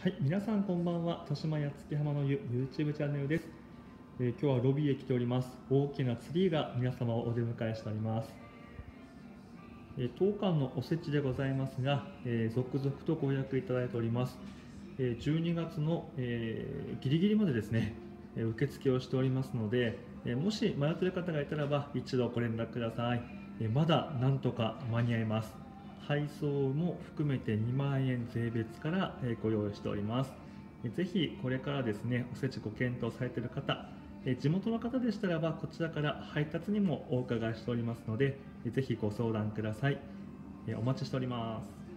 はい、皆さんこんばんは。豊島屋月浜の湯 YouTube チャンネルです、えー今日はロビーへ来ております。大きなツリーが皆様をお出迎えしております。えー当館のおせちでございますが、えー続々とご予約いただいております。えー12月の、えーギリギリまでですね、えー受付をしておりますので、えーもし迷っている方がいたらば一度ご連絡ください。えーまだなんとか間に合います。配送も含めて2万円税別からご用意しております。ぜひこれからですね、おせちご検討されている方、地元の方でしたらばこちらから配達にもお伺いしておりますので、ぜひご相談ください。お待ちしております。